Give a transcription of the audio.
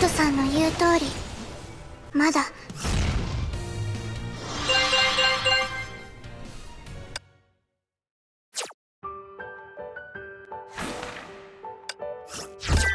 トさんの言う通り。まだ